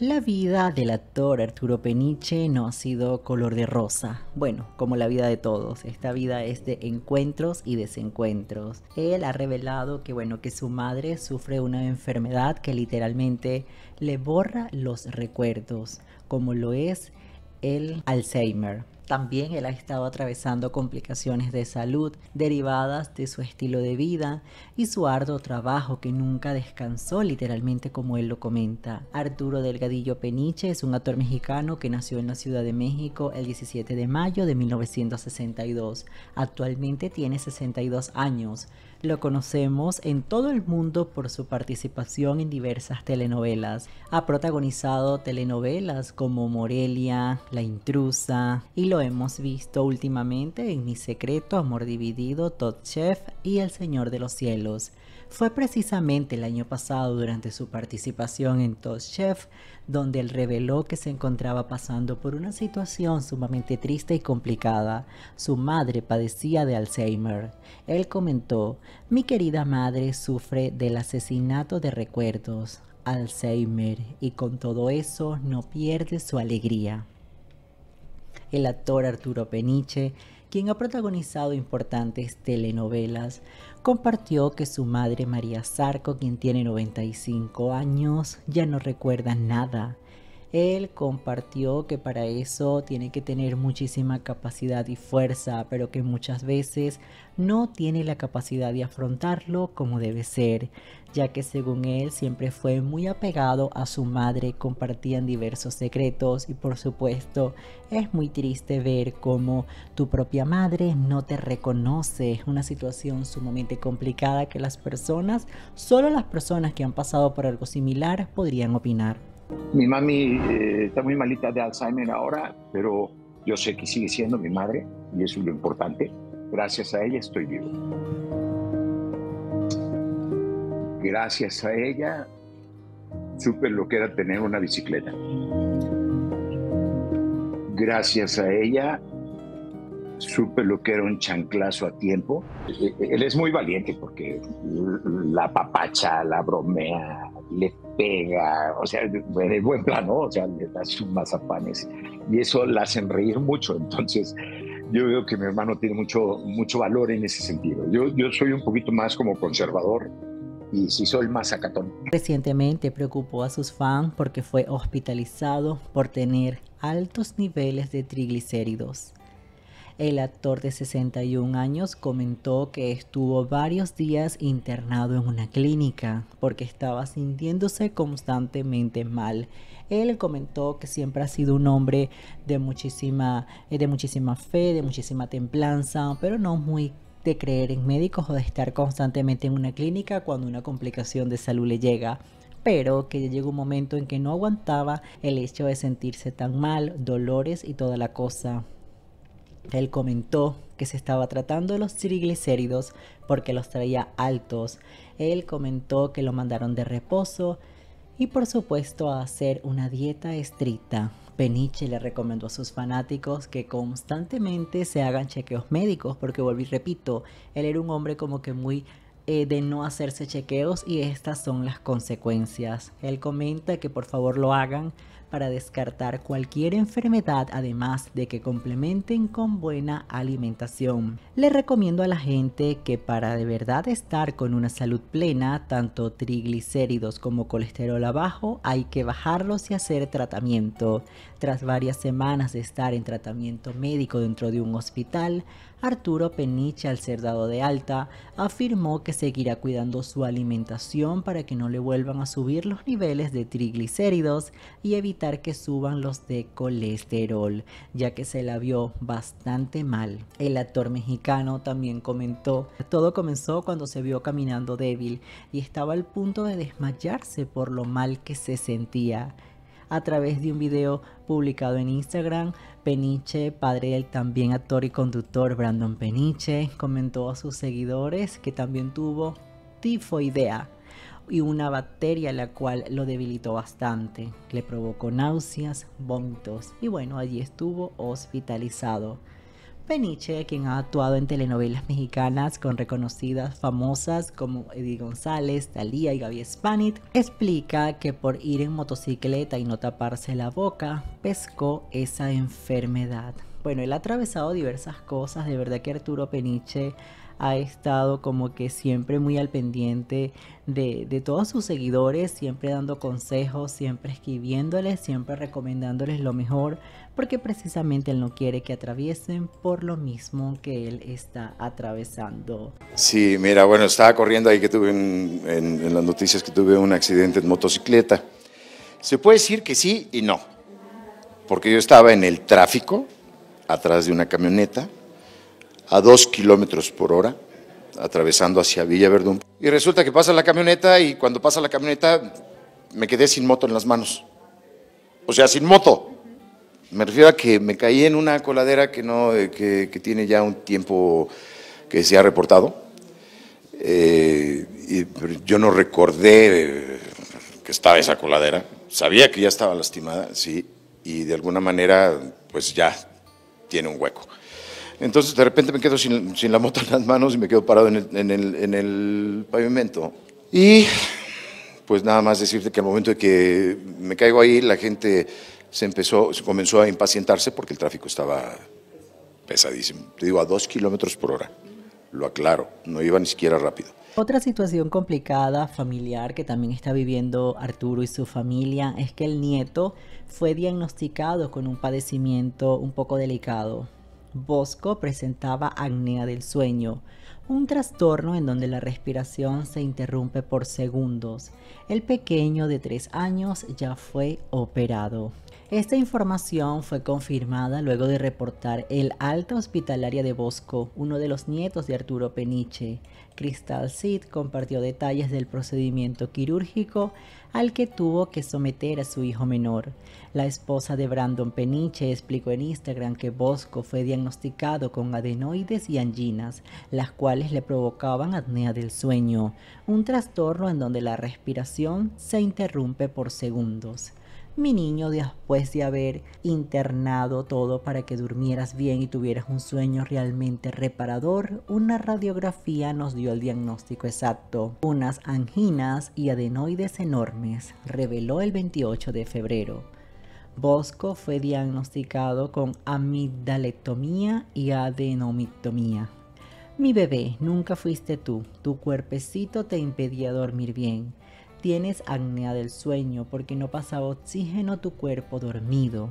La vida del actor Arturo Peniche no ha sido color de rosa. Bueno, como la vida de todos. Esta vida es de encuentros y desencuentros. Él ha revelado que bueno, que su madre sufre una enfermedad que literalmente le borra los recuerdos, como lo es el Alzheimer. También él ha estado atravesando complicaciones de salud derivadas de su estilo de vida y su arduo trabajo que nunca descansó literalmente como él lo comenta. Arturo Delgadillo Peniche es un actor mexicano que nació en la Ciudad de México el 17 de mayo de 1962. Actualmente tiene 62 años. Lo conocemos en todo el mundo por su participación en diversas telenovelas. Ha protagonizado telenovelas como Morelia, La Intrusa y lo hemos visto últimamente en Mi Secreto, Amor Dividido, Top Chef y El Señor de los Cielos. Fue precisamente el año pasado durante su participación en Top Chef donde él reveló que se encontraba pasando por una situación sumamente triste y complicada. Su madre padecía de Alzheimer. Él comentó, mi querida madre sufre del asesinato de recuerdos, Alzheimer, y con todo eso no pierde su alegría. El actor Arturo Peniche quien ha protagonizado importantes telenovelas, compartió que su madre María Zarco, quien tiene 95 años, ya no recuerda nada él compartió que para eso tiene que tener muchísima capacidad y fuerza, pero que muchas veces no tiene la capacidad de afrontarlo como debe ser, ya que según él siempre fue muy apegado a su madre, compartían diversos secretos y por supuesto es muy triste ver cómo tu propia madre no te reconoce, una situación sumamente complicada que las personas, solo las personas que han pasado por algo similar podrían opinar. Mi mami eh, está muy malita de Alzheimer ahora, pero yo sé que sigue siendo mi madre y eso es lo importante. Gracias a ella estoy vivo. Gracias a ella supe lo que era tener una bicicleta. Gracias a ella supe lo que era un chanclazo a tiempo. Él es muy valiente porque la papacha, la bromea, le pega, o sea, de buen plano, o sea, le da sus mazapanes y eso la hacen reír mucho. Entonces, yo veo que mi hermano tiene mucho, mucho valor en ese sentido. Yo, yo soy un poquito más como conservador y sí soy más sacatón. Recientemente preocupó a sus fans porque fue hospitalizado por tener altos niveles de triglicéridos. El actor de 61 años comentó que estuvo varios días internado en una clínica porque estaba sintiéndose constantemente mal. Él comentó que siempre ha sido un hombre de muchísima, eh, de muchísima fe, de muchísima templanza, pero no muy de creer en médicos o de estar constantemente en una clínica cuando una complicación de salud le llega pero que llegó un momento en que no aguantaba el hecho de sentirse tan mal, dolores y toda la cosa. Él comentó que se estaba tratando de los triglicéridos porque los traía altos. Él comentó que lo mandaron de reposo y por supuesto a hacer una dieta estricta. Peniche le recomendó a sus fanáticos que constantemente se hagan chequeos médicos porque volví repito, él era un hombre como que muy eh, de no hacerse chequeos y estas son las consecuencias. Él comenta que por favor lo hagan para descartar cualquier enfermedad, además de que complementen con buena alimentación. Le recomiendo a la gente que para de verdad estar con una salud plena, tanto triglicéridos como colesterol abajo, hay que bajarlos y hacer tratamiento. Tras varias semanas de estar en tratamiento médico dentro de un hospital, Arturo Peniche, al ser dado de alta, afirmó que seguirá cuidando su alimentación para que no le vuelvan a subir los niveles de triglicéridos y evitar que suban los de colesterol, ya que se la vio bastante mal. El actor mexicano también comentó, todo comenzó cuando se vio caminando débil y estaba al punto de desmayarse por lo mal que se sentía a través de un video publicado en Instagram. Peniche, padre del también actor y conductor Brandon Peniche, comentó a sus seguidores que también tuvo tifoidea y una bacteria la cual lo debilitó bastante. Le provocó náuseas, vómitos y bueno, allí estuvo hospitalizado Peniche, quien ha actuado en telenovelas mexicanas con reconocidas famosas como Eddie González, Talía y Gaby Spanit, explica que por ir en motocicleta y no taparse la boca, pescó esa enfermedad. Bueno, él ha atravesado diversas cosas, de verdad que Arturo Peniche ha estado como que siempre muy al pendiente de, todos sus seguidores, siempre dando consejos, siempre escribiéndoles, siempre recomendándoles lo mejor, porque precisamente él no quiere que atraviesen por lo mismo que él está atravesando. Sí, mira, bueno, estaba corriendo ahí que tuve en las noticias que tuve un accidente en motocicleta. Se puede decir que sí y no, porque yo estaba en el tráfico, atrás de una camioneta, a dos kilómetros por hora, atravesando hacia Villa Verdún. Y resulta que pasa la camioneta y cuando pasa la camioneta me quedé sin moto en las manos. O sea, sin moto. Me refiero a que me caí en una coladera que, no, que, que tiene ya un tiempo que se ha reportado. Eh, yo no recordé que estaba esa coladera. Sabía que ya estaba lastimada, sí, y de alguna manera, pues ya tiene un hueco. Entonces de repente me quedo sin, la moto en las manos y me quedo parado en el, en, el, en el, pavimento. Y pues nada más decirte que al momento de que me caigo ahí, la gente se empezó, se comenzó a impacientarse porque el tráfico estaba pesadísimo. Te digo, a dos kilómetros por hora. Lo aclaro, no iba ni siquiera rápido. Otra situación complicada, familiar, que también está viviendo Arturo y su familia es que el nieto fue diagnosticado con un padecimiento un poco delicado, Bosco presentaba apnea del sueño, un trastorno en donde la respiración se interrumpe por segundos. El pequeño de tres años ya fue operado. Esta información fue confirmada luego de reportar el alta hospitalaria de Bosco, uno de los nietos de Arturo Peniche. Cristal Cid compartió detalles del procedimiento quirúrgico al que tuvo que someter a su hijo menor. La esposa de Brandon Peniche explicó en Instagram que Bosco fue diagnosticado con adenoides y anginas, las cuales le provocaban apnea del sueño, un trastorno en donde la respiración se interrumpe por segundos mi niño, después de haber internado todo para que durmieras bien y tuvieras un sueño realmente reparador, una radiografía nos dio el diagnóstico exacto. Unas anginas y adenoides enormes, reveló el 28 de febrero. Bosco fue diagnosticado con amigdalectomía y adenomictomía. Mi bebé, nunca fuiste tú, tu cuerpecito te impedía dormir bien. Tienes apnea del sueño porque no pasaba oxígeno tu cuerpo dormido.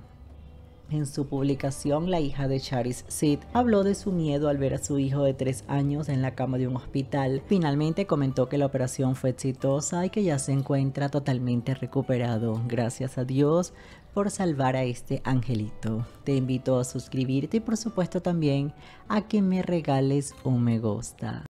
En su publicación, la hija de Charis Sid habló de su miedo al ver a su hijo de 3 años en la cama de un hospital. Finalmente comentó que la operación fue exitosa y que ya se encuentra totalmente recuperado. Gracias a Dios por salvar a este angelito. Te invito a suscribirte y por supuesto también a que me regales un me gusta.